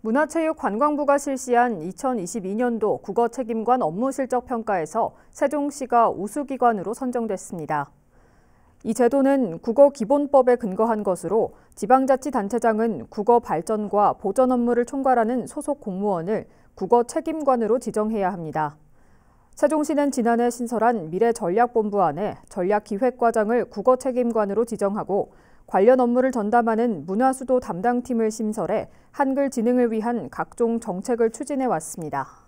문화체육관광부가 실시한 2022년도 국어책임관 업무실적평가에서 세종시가 우수기관으로 선정됐습니다. 이 제도는 국어기본법에 근거한 것으로 지방자치단체장은 국어 발전과 보전 업무를 총괄하는 소속 공무원을 국어 책임관으로 지정해야 합니다. 세종시는 지난해 신설한 미래전략본부 안에 전략기획과장을 국어 책임관으로 지정하고 관련 업무를 전담하는 문화수도 담당팀을 신설해 한글 진흥을 위한 각종 정책을 추진해 왔습니다.